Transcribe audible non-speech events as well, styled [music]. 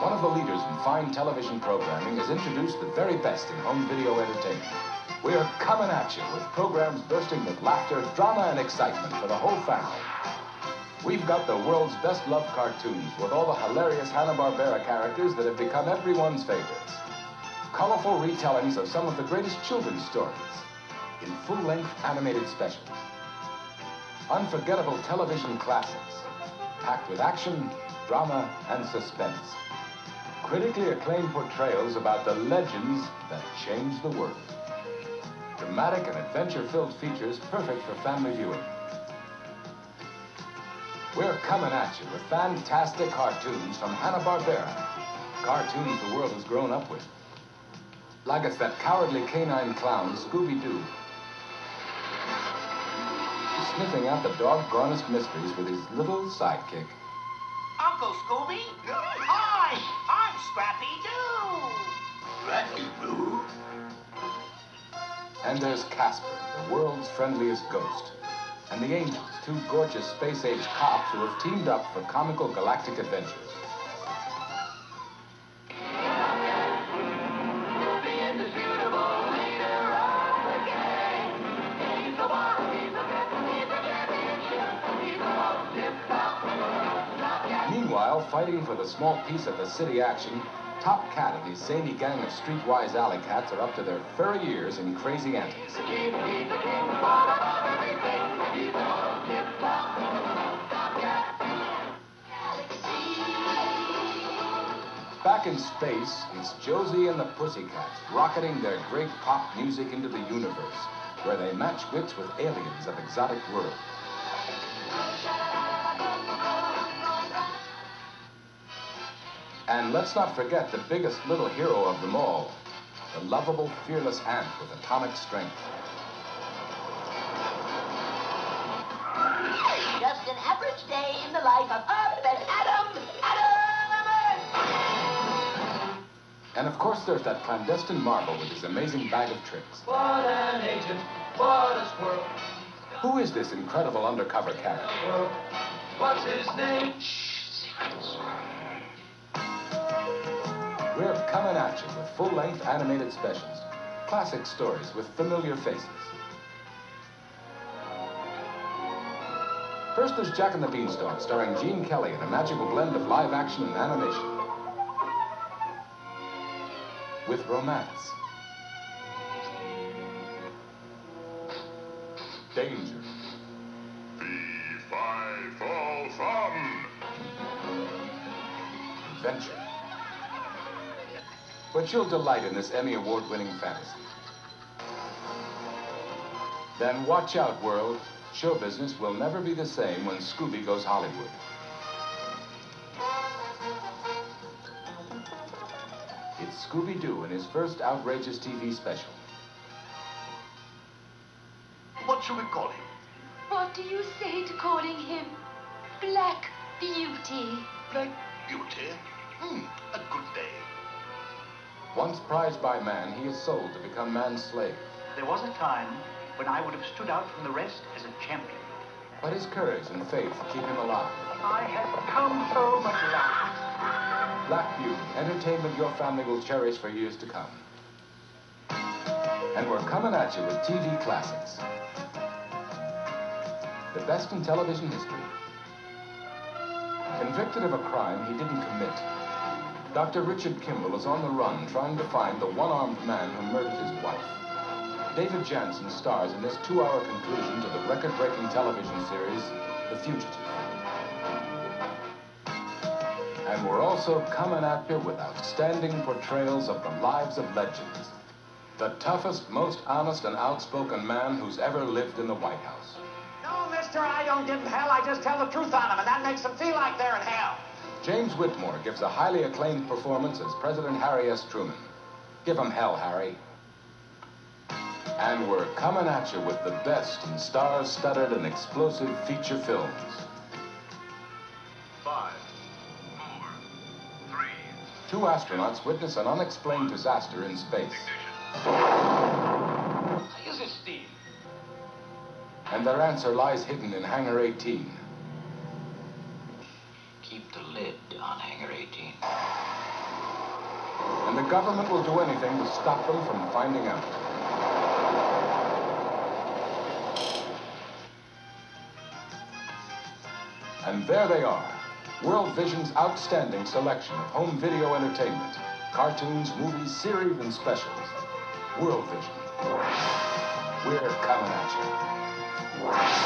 One of the leaders in fine television programming, has introduced the very best in home video entertainment. We're coming at you with programs bursting with laughter, drama, and excitement for the whole family. We've got the world's best loved cartoons with all the hilarious Hanna-Barbera characters that have become everyone's favorites. Colorful retellings of some of the greatest children's stories in full-length animated specials. Unforgettable television classics, packed with action, drama, and suspense. Critically acclaimed portrayals about the legends that changed the world. Dramatic and adventure-filled features perfect for family viewing. We're coming at you with fantastic cartoons from Hanna-Barbera. Cartoons the world has grown up with. Like it's that cowardly canine clown, Scooby-Doo. He's sniffing out the doggonest mysteries with his little sidekick. Uncle Scooby? [laughs] Hi, I'm Scrappy Doo. Scrappy Doo? And there's Casper, the world's friendliest ghost. And the Angels, two gorgeous space-age cops who have teamed up for comical galactic adventures. Meanwhile, fighting for the small piece of the city action, Top Cat and his zany gang of streetwise alley cats are up to their furry ears in crazy antics. Back in space, it's Josie and the Pussycats rocketing their great pop music into the universe, where they match wits with aliens of exotic worlds. And let's not forget the biggest little hero of them all, the lovable, fearless ant with atomic strength. Just an average day in the life of Earth and Adam. Adam! And of course, there's that clandestine Marvel with his amazing bag of tricks. What an agent, what a squirrel. Who is this incredible undercover character? What's his name? Shh, secrets. We're coming at you with full-length animated specials, classic stories with familiar faces. First, there's Jack and the Beanstalk, starring Gene Kelly in a magical blend of live action and animation. With romance. Danger. Fee, fi, fum. Adventure. But you'll delight in this Emmy Award-winning fantasy. Then watch out, world. Show business will never be the same when Scooby goes Hollywood. It's Scooby-Doo in his first outrageous TV special. What shall we call him? What do you say to calling him Black Beauty? Black Beauty? Hmm, a good name. Once prized by man, he is sold to become man's slave. There was a time when I would have stood out from the rest as a champion. But his courage and faith keep him alive. I have come so much life. Black Beauty, entertainment your family will cherish for years to come. And we're coming at you with TV classics. The best in television history. Convicted of a crime he didn't commit, Dr. Richard Kimball is on the run trying to find the one-armed man who murdered his wife. David Janssen stars in this two-hour conclusion to the record-breaking television series, The Fugitive. And we're also coming at you with outstanding portrayals of the lives of legends. The toughest, most honest, and outspoken man who's ever lived in the White House. No, mister, I don't give them hell. I just tell the truth on them, and that makes them feel like they're in hell. James Whitmore gives a highly acclaimed performance as President Harry S. Truman. Give him hell, Harry. And we're coming at you with the best in star-studded and explosive feature films. Five, four, three. Two astronauts witness an unexplained disaster in space. Is it Steve? And their answer lies hidden in Hangar 18. Keep the lid on you're 18. And the government will do anything to stop them from finding out. And there they are. Worldvision's outstanding selection of home video entertainment. Cartoons, movies, series, and specials. World Vision. We're coming at you.